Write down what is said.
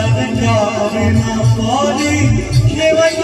पद जावे ना पानी केवल